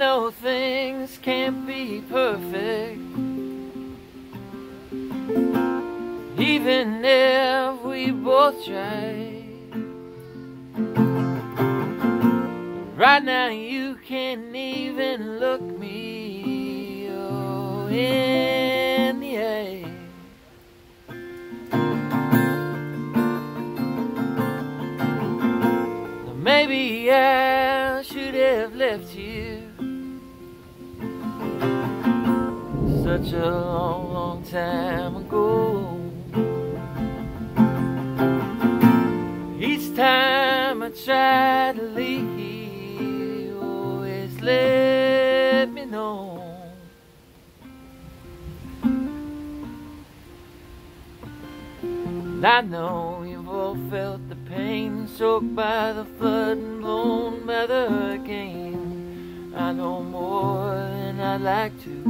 Know things can't be perfect. Even if we both try. Right now you can't even look me oh, in the eye. Maybe I should have left you such a long, long time ago. Each time I try to leave, always let me know. And I know you've all felt the pain, soaked by the flood and blown by the hurricane. I know more than I'd like to.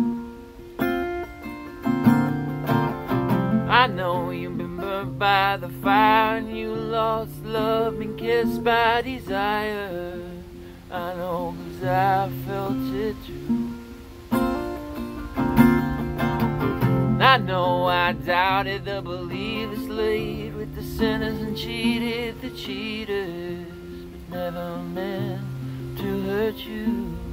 I know you've been burned by the fire and you lost love, been kissed by desire. I know cause I felt it too. I know I doubted the believers, laid with the sinners and cheated the cheaters, but never meant to hurt you.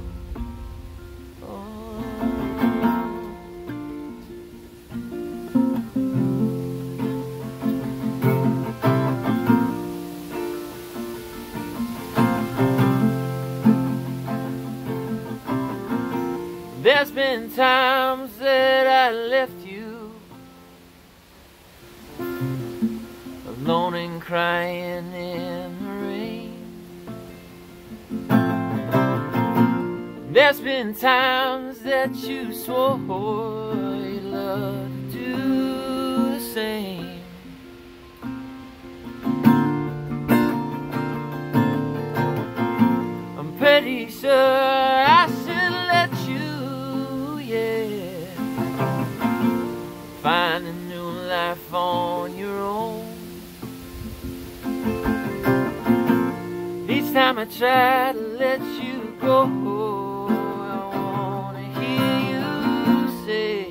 Times that I left you alone and crying in the rain. There's been times that you swore you'd love to do the same. I'm pretty sure time I try to let you go, I wanna hear you say.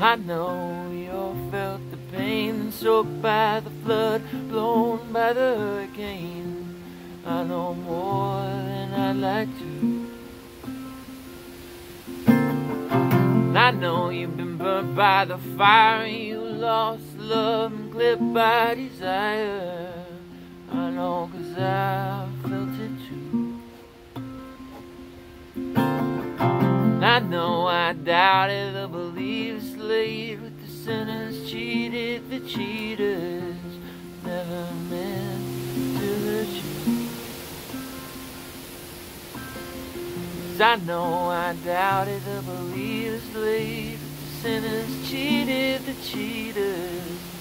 I know you all felt the pain, soaked by the flood, blown by the hurricane. I know more than I'd like to. I know you've been burnt by the fire, lost love and clipped by desire. I know cause I felt it too. I know I doubted the beliefs, laid with the sinners, cheated the cheaters, never meant to hurt you. Cause I know I doubted the believers, the sinners, cheated the cheaters,